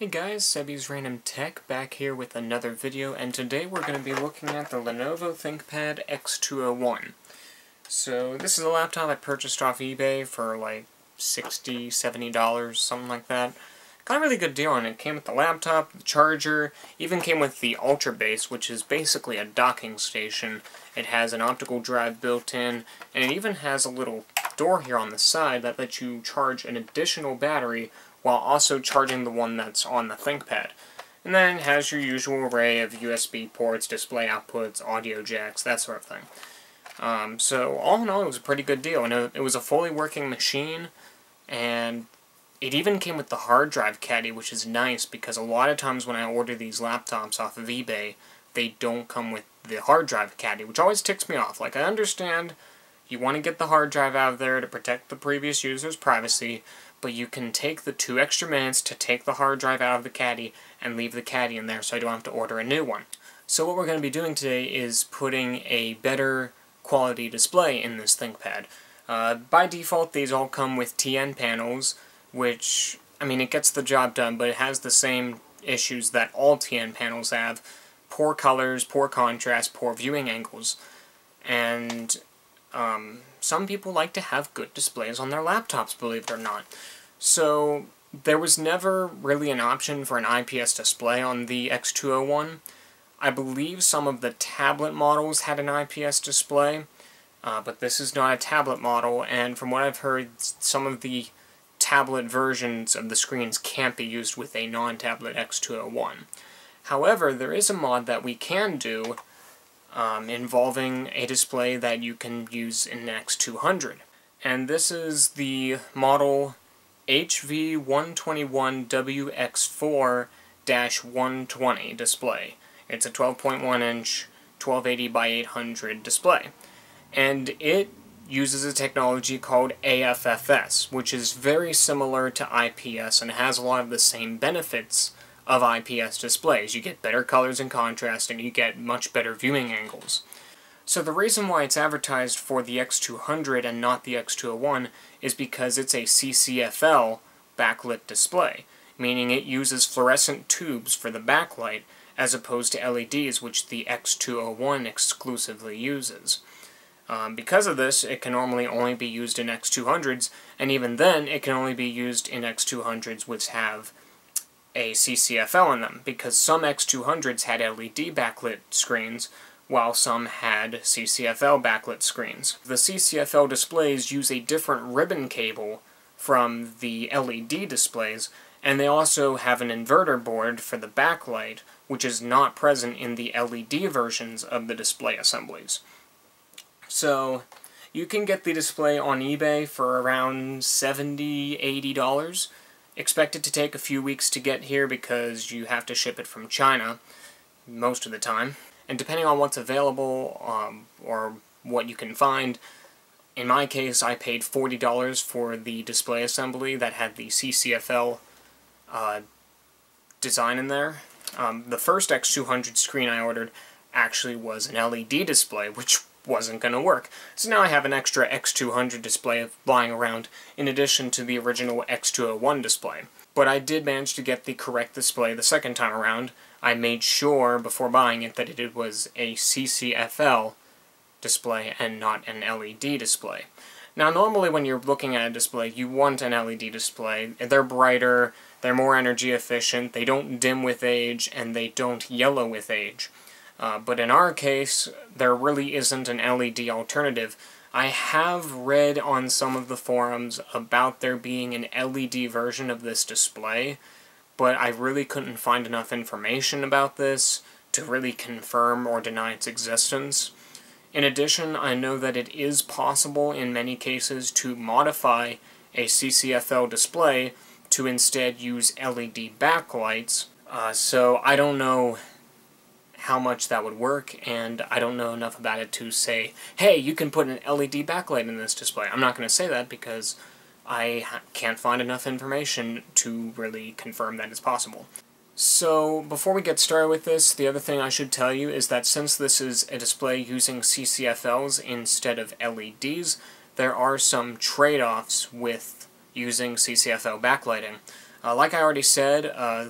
Hey guys, Sebi's Random Tech back here with another video, and today we're going to be looking at the Lenovo ThinkPad X201. So, this is a laptop I purchased off eBay for like $60, $70, something like that. Got a really good deal on it. Came with the laptop, the charger, even came with the Ultra Base, which is basically a docking station. It has an optical drive built in, and it even has a little door here on the side that lets you charge an additional battery while also charging the one that's on the ThinkPad. And then it has your usual array of USB ports, display outputs, audio jacks, that sort of thing. Um, so all in all, it was a pretty good deal, and it was a fully working machine, and it even came with the hard drive caddy, which is nice because a lot of times when I order these laptops off of eBay, they don't come with the hard drive caddy, which always ticks me off. Like, I understand you want to get the hard drive out of there to protect the previous user's privacy, but you can take the two extra minutes to take the hard drive out of the caddy and leave the caddy in there so I don't have to order a new one. So what we're going to be doing today is putting a better quality display in this ThinkPad. Uh, by default, these all come with TN panels, which, I mean, it gets the job done, but it has the same issues that all TN panels have. Poor colors, poor contrast, poor viewing angles. And um, some people like to have good displays on their laptops, believe it or not. So there was never really an option for an IPS display on the X201. I believe some of the tablet models had an IPS display, uh, but this is not a tablet model, and from what I've heard, some of the tablet versions of the screens can't be used with a non-tablet X201. However, there is a mod that we can do um, involving a display that you can use in X200. And this is the model HV121WX4-120 display. It's a 12.1 inch 1280 by 800 display. And it uses a technology called AFFS, which is very similar to IPS and has a lot of the same benefits of IPS displays. You get better colors and contrast, and you get much better viewing angles. So the reason why it's advertised for the X200 and not the X201 is because it's a CCFL backlit display, meaning it uses fluorescent tubes for the backlight as opposed to LEDs, which the X201 exclusively uses. Um, because of this, it can normally only be used in X200s, and even then, it can only be used in X200s which have a CCFL in them, because some X200s had LED backlit screens, while some had CCFL backlit screens. The CCFL displays use a different ribbon cable from the LED displays, and they also have an inverter board for the backlight, which is not present in the LED versions of the display assemblies. So, you can get the display on eBay for around $70, $80, Expect it to take a few weeks to get here because you have to ship it from China most of the time. And depending on what's available um, or what you can find, in my case I paid $40 for the display assembly that had the CCFL uh, design in there. Um, the first X200 screen I ordered actually was an LED display, which wasn't going to work. So now I have an extra X200 display lying around, in addition to the original X201 display. But I did manage to get the correct display the second time around. I made sure before buying it that it was a CCFL display and not an LED display. Now normally when you're looking at a display, you want an LED display. They're brighter, they're more energy efficient, they don't dim with age, and they don't yellow with age. Uh, but in our case, there really isn't an LED alternative. I have read on some of the forums about there being an LED version of this display, but I really couldn't find enough information about this to really confirm or deny its existence. In addition, I know that it is possible in many cases to modify a CCFL display to instead use LED backlights, uh, so I don't know how much that would work, and I don't know enough about it to say, hey, you can put an LED backlight in this display. I'm not going to say that because I can't find enough information to really confirm that it's possible. So, before we get started with this, the other thing I should tell you is that since this is a display using CCFLs instead of LEDs, there are some trade-offs with using CCFL backlighting. Uh, like I already said, uh,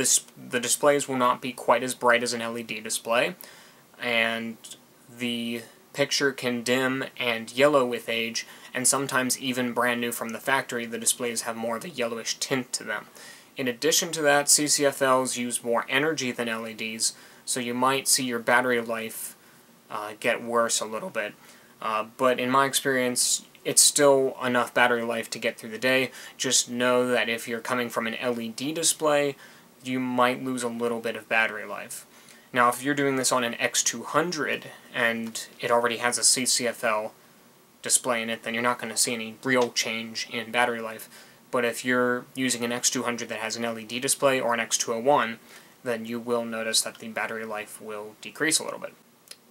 this, the displays will not be quite as bright as an LED display, and the picture can dim and yellow with age, and sometimes even brand new from the factory, the displays have more of a yellowish tint to them. In addition to that, CCFLs use more energy than LEDs, so you might see your battery life uh, get worse a little bit. Uh, but in my experience, it's still enough battery life to get through the day. Just know that if you're coming from an LED display, you might lose a little bit of battery life. Now, if you're doing this on an X200 and it already has a CCFL display in it, then you're not going to see any real change in battery life. But if you're using an X200 that has an LED display or an X201, then you will notice that the battery life will decrease a little bit.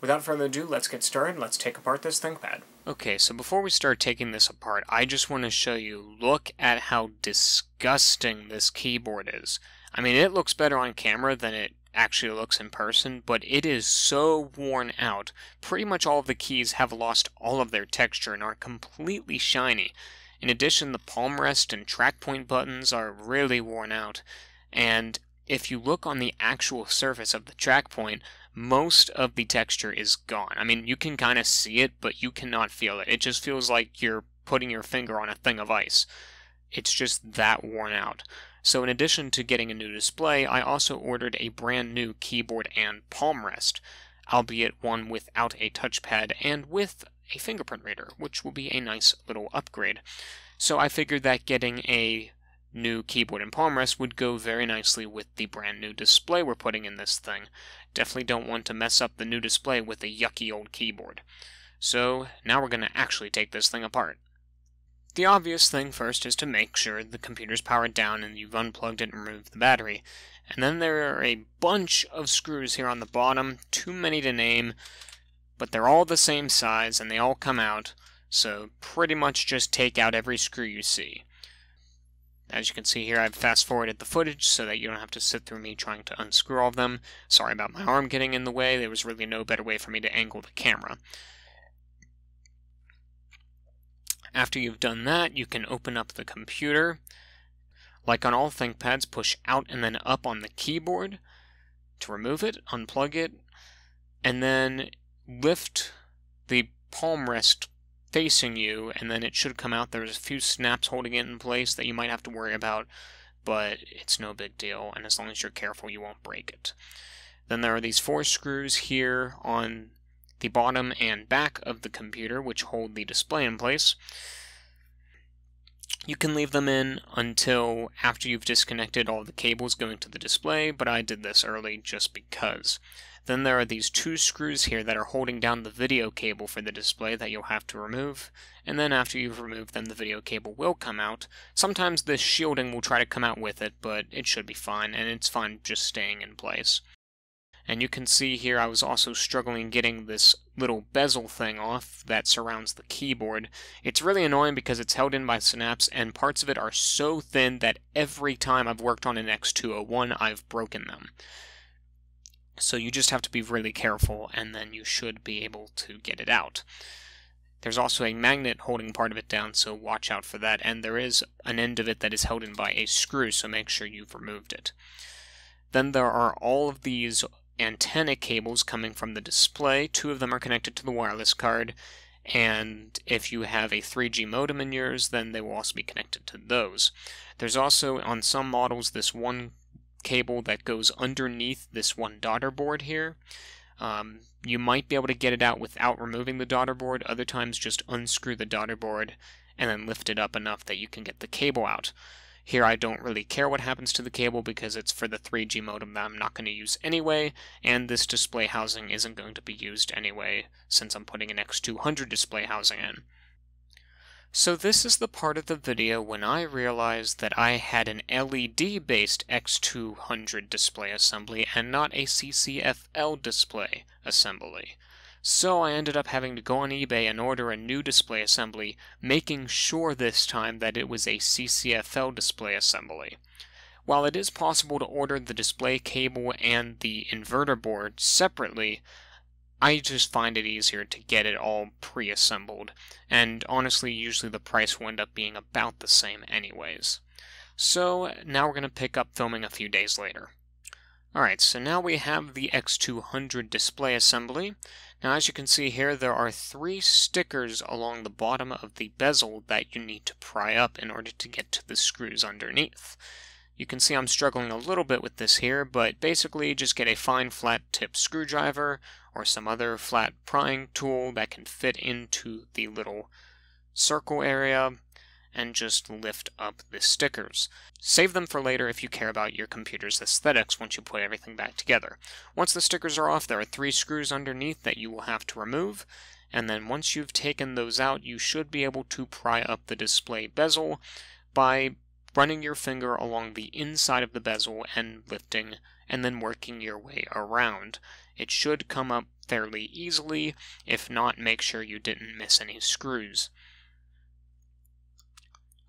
Without further ado, let's get started. Let's take apart this ThinkPad. Okay, so before we start taking this apart, I just want to show you, look at how disgusting this keyboard is. I mean, it looks better on camera than it actually looks in person, but it is so worn out. Pretty much all of the keys have lost all of their texture and are completely shiny. In addition, the palm rest and track point buttons are really worn out, and if you look on the actual surface of the track point, most of the texture is gone. I mean, you can kind of see it, but you cannot feel it. It just feels like you're putting your finger on a thing of ice. It's just that worn out. So in addition to getting a new display, I also ordered a brand new keyboard and palm rest, albeit one without a touchpad and with a fingerprint reader, which will be a nice little upgrade. So I figured that getting a new keyboard and palm rest would go very nicely with the brand new display we're putting in this thing. Definitely don't want to mess up the new display with a yucky old keyboard. So now we're going to actually take this thing apart. The obvious thing first is to make sure the computer's powered down and you've unplugged it and removed the battery. And then there are a bunch of screws here on the bottom, too many to name, but they're all the same size and they all come out, so pretty much just take out every screw you see. As you can see here, I've fast forwarded the footage so that you don't have to sit through me trying to unscrew all of them. Sorry about my arm getting in the way, there was really no better way for me to angle the camera. After you've done that, you can open up the computer. Like on all ThinkPads, push out and then up on the keyboard to remove it, unplug it, and then lift the palm rest facing you, and then it should come out. There's a few snaps holding it in place that you might have to worry about, but it's no big deal, and as long as you're careful, you won't break it. Then there are these four screws here on the bottom and back of the computer, which hold the display in place. You can leave them in until after you've disconnected all the cables going to the display, but I did this early just because. Then there are these two screws here that are holding down the video cable for the display that you'll have to remove, and then after you've removed them the video cable will come out. Sometimes the shielding will try to come out with it, but it should be fine, and it's fine just staying in place. And you can see here I was also struggling getting this little bezel thing off that surrounds the keyboard. It's really annoying because it's held in by snaps and parts of it are so thin that every time I've worked on an X201 I've broken them. So you just have to be really careful and then you should be able to get it out. There's also a magnet holding part of it down, so watch out for that, and there is an end of it that is held in by a screw, so make sure you've removed it. Then there are all of these antenna cables coming from the display. Two of them are connected to the wireless card, and if you have a 3G modem in yours, then they will also be connected to those. There's also, on some models, this one cable that goes underneath this one daughter board here. Um, you might be able to get it out without removing the daughter board. Other times, just unscrew the daughter board and then lift it up enough that you can get the cable out. Here I don't really care what happens to the cable because it's for the 3G modem that I'm not going to use anyway, and this display housing isn't going to be used anyway since I'm putting an X200 display housing in. So this is the part of the video when I realized that I had an LED-based X200 display assembly and not a CCFL display assembly. So I ended up having to go on eBay and order a new display assembly, making sure this time that it was a CCFL display assembly. While it is possible to order the display cable and the inverter board separately, I just find it easier to get it all pre-assembled, and honestly, usually the price will end up being about the same anyways. So now we're going to pick up filming a few days later. Alright, so now we have the X200 display assembly. Now as you can see here, there are three stickers along the bottom of the bezel that you need to pry up in order to get to the screws underneath. You can see I'm struggling a little bit with this here, but basically just get a fine flat tip screwdriver or some other flat prying tool that can fit into the little circle area and just lift up the stickers. Save them for later if you care about your computer's aesthetics once you put everything back together. Once the stickers are off, there are three screws underneath that you will have to remove, and then once you've taken those out, you should be able to pry up the display bezel by running your finger along the inside of the bezel and lifting, and then working your way around. It should come up fairly easily, if not, make sure you didn't miss any screws.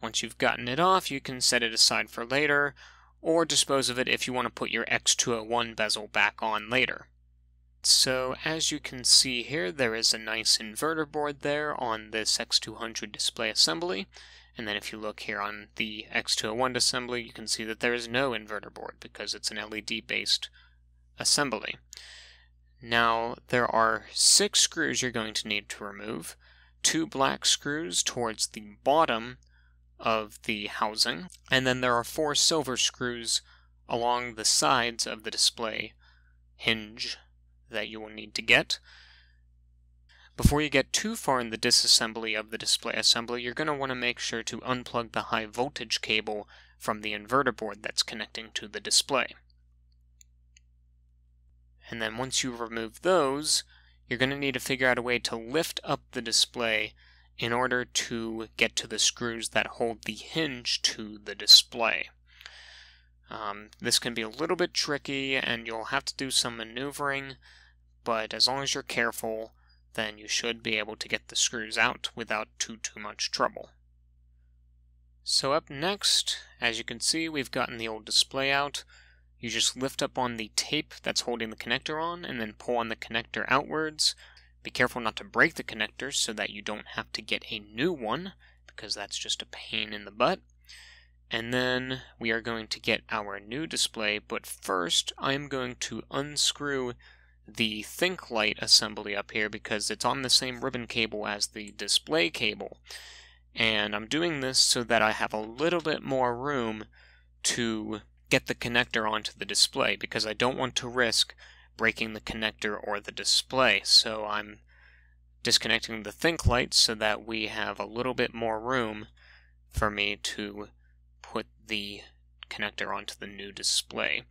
Once you've gotten it off, you can set it aside for later, or dispose of it if you want to put your X201 bezel back on later. So as you can see here, there is a nice inverter board there on this X200 display assembly. And then if you look here on the X201 assembly, you can see that there is no inverter board because it's an LED-based assembly. Now, there are six screws you're going to need to remove. Two black screws towards the bottom of the housing, and then there are four silver screws along the sides of the display hinge that you will need to get. Before you get too far in the disassembly of the display assembly, you're going to want to make sure to unplug the high voltage cable from the inverter board that's connecting to the display. And then once you remove those, you're going to need to figure out a way to lift up the display in order to get to the screws that hold the hinge to the display. Um, this can be a little bit tricky and you'll have to do some maneuvering, but as long as you're careful, then you should be able to get the screws out without too too much trouble. So up next, as you can see, we've gotten the old display out. You just lift up on the tape that's holding the connector on and then pull on the connector outwards be careful not to break the connectors so that you don't have to get a new one, because that's just a pain in the butt. And then we are going to get our new display, but first I'm going to unscrew the ThinkLight assembly up here because it's on the same ribbon cable as the display cable. And I'm doing this so that I have a little bit more room to get the connector onto the display because I don't want to risk breaking the connector or the display. So I'm disconnecting the ThinkLight so that we have a little bit more room for me to put the connector onto the new display.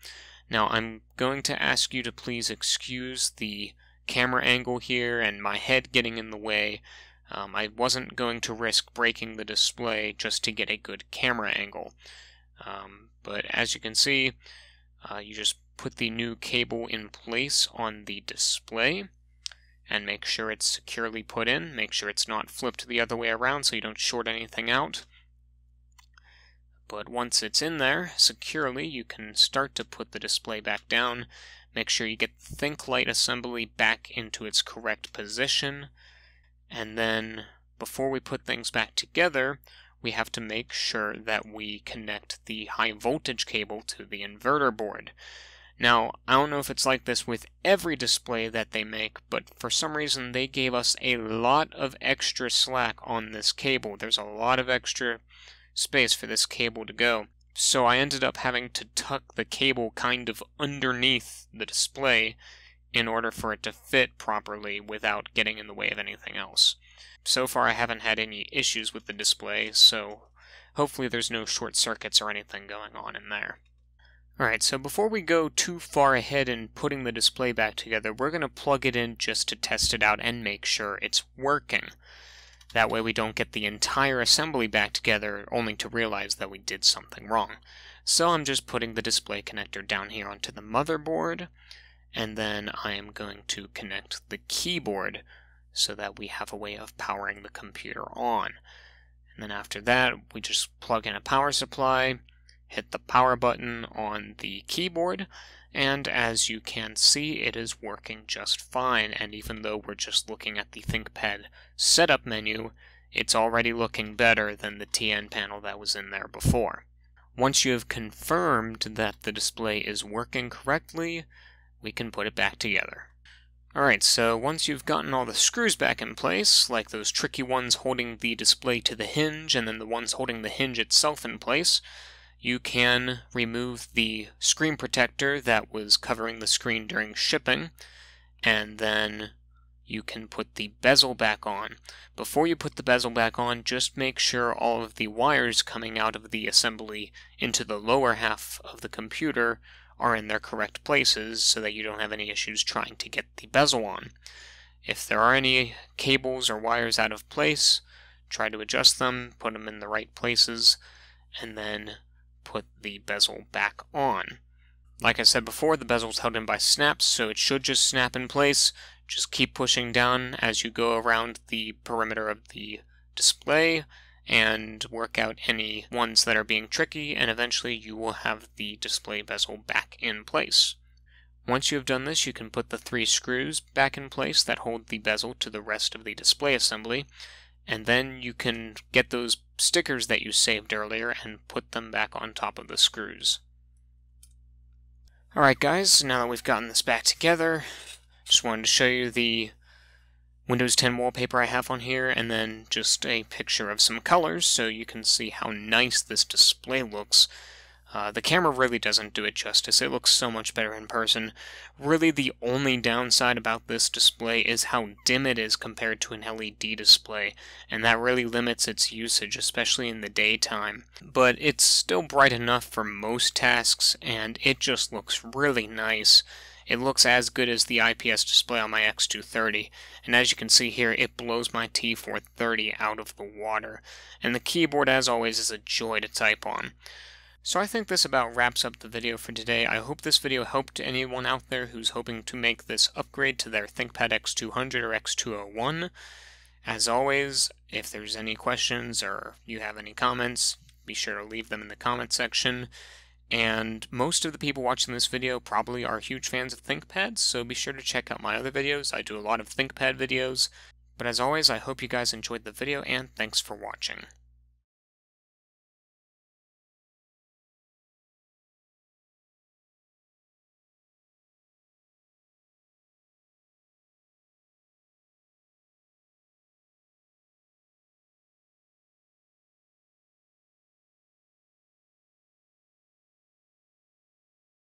Now I'm going to ask you to please excuse the camera angle here and my head getting in the way. Um, I wasn't going to risk breaking the display just to get a good camera angle. Um, but as you can see, uh, you just put the new cable in place on the display and make sure it's securely put in. Make sure it's not flipped the other way around so you don't short anything out. But once it's in there securely, you can start to put the display back down. Make sure you get the ThinkLight assembly back into its correct position. And then, before we put things back together, we have to make sure that we connect the high voltage cable to the inverter board. Now, I don't know if it's like this with every display that they make, but for some reason they gave us a lot of extra slack on this cable. There's a lot of extra space for this cable to go. So I ended up having to tuck the cable kind of underneath the display in order for it to fit properly without getting in the way of anything else. So far I haven't had any issues with the display, so hopefully there's no short circuits or anything going on in there. Alright, so before we go too far ahead in putting the display back together, we're going to plug it in just to test it out and make sure it's working. That way we don't get the entire assembly back together only to realize that we did something wrong. So I'm just putting the display connector down here onto the motherboard, and then I am going to connect the keyboard so that we have a way of powering the computer on. And then after that, we just plug in a power supply, hit the power button on the keyboard, and as you can see, it is working just fine, and even though we're just looking at the ThinkPad setup menu, it's already looking better than the TN panel that was in there before. Once you have confirmed that the display is working correctly, we can put it back together. Alright, so once you've gotten all the screws back in place, like those tricky ones holding the display to the hinge and then the ones holding the hinge itself in place, you can remove the screen protector that was covering the screen during shipping, and then you can put the bezel back on. Before you put the bezel back on, just make sure all of the wires coming out of the assembly into the lower half of the computer are in their correct places so that you don't have any issues trying to get the bezel on. If there are any cables or wires out of place, try to adjust them, put them in the right places, and then put the bezel back on. Like I said before, the bezel is held in by snaps, so it should just snap in place. Just keep pushing down as you go around the perimeter of the display and work out any ones that are being tricky, and eventually you will have the display bezel back in place. Once you have done this, you can put the three screws back in place that hold the bezel to the rest of the display assembly, and then you can get those stickers that you saved earlier and put them back on top of the screws. Alright guys, now that we've gotten this back together, just wanted to show you the Windows 10 wallpaper I have on here, and then just a picture of some colors so you can see how nice this display looks. Uh, the camera really doesn't do it justice. It looks so much better in person. Really, the only downside about this display is how dim it is compared to an LED display, and that really limits its usage, especially in the daytime. But it's still bright enough for most tasks, and it just looks really nice. It looks as good as the IPS display on my X230, and as you can see here, it blows my T430 out of the water. And the keyboard, as always, is a joy to type on. So I think this about wraps up the video for today. I hope this video helped anyone out there who's hoping to make this upgrade to their ThinkPad X200 or X201. As always, if there's any questions or you have any comments, be sure to leave them in the comment section. And most of the people watching this video probably are huge fans of ThinkPads, so be sure to check out my other videos. I do a lot of ThinkPad videos. But as always, I hope you guys enjoyed the video, and thanks for watching.